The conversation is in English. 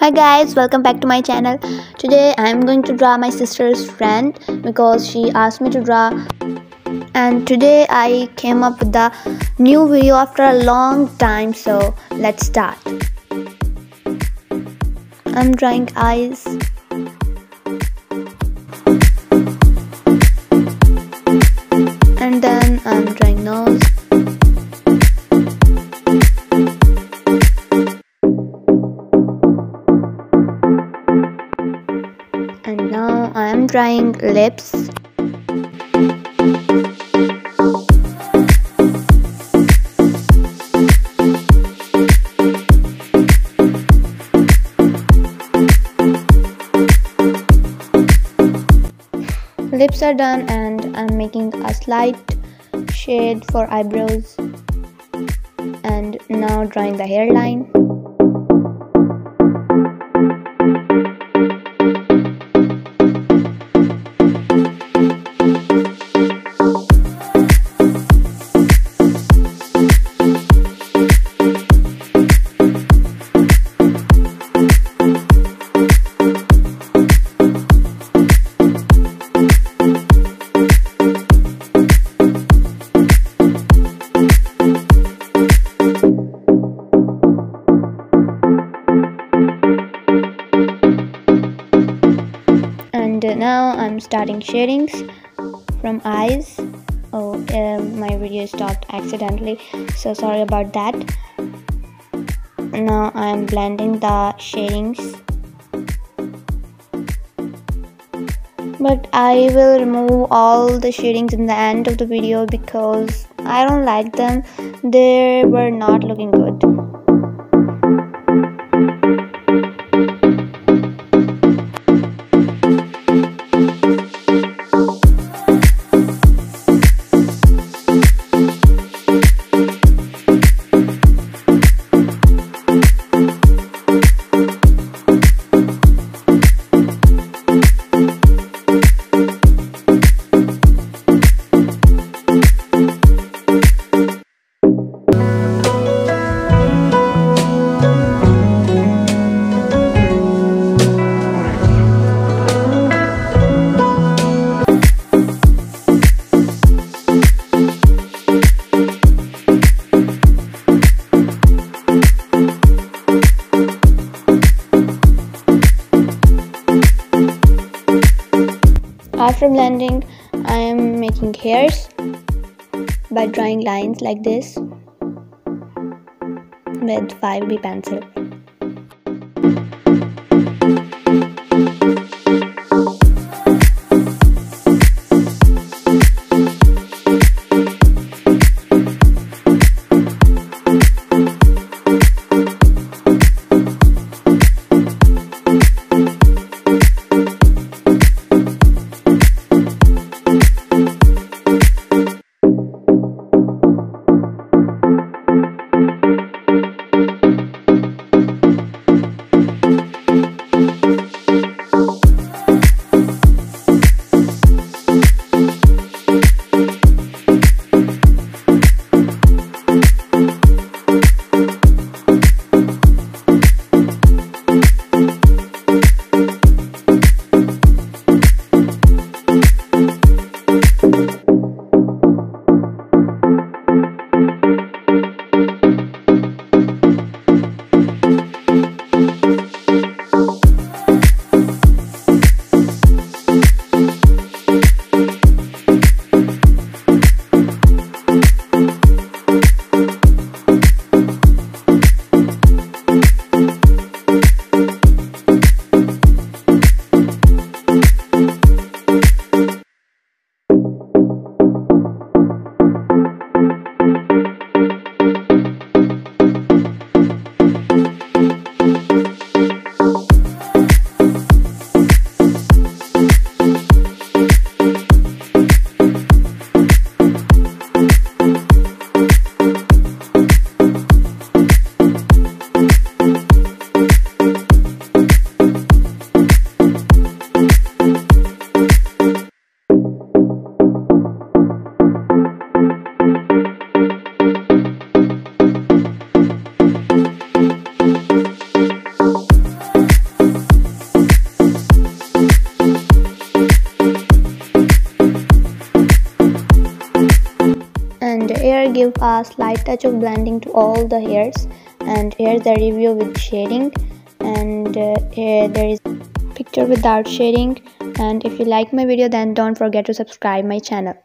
Hi guys, welcome back to my channel. Today I am going to draw my sister's friend because she asked me to draw and today I came up with the new video after a long time so let's start. I'm drawing eyes. And then I'm drawing nose. Drawing lips. Lips are done and I'm making a slight shade for eyebrows and now drawing the hairline now I'm starting shadings from eyes. Oh um, my video stopped accidentally so sorry about that. Now I'm blending the shadings but I will remove all the shadings in the end of the video because I don't like them. They were not looking good After blending, I am making hairs by drawing lines like this with 5B pencil. A slight touch of blending to all the hairs. And here's the review with shading. And uh, here there is picture without shading. And if you like my video then don't forget to subscribe my channel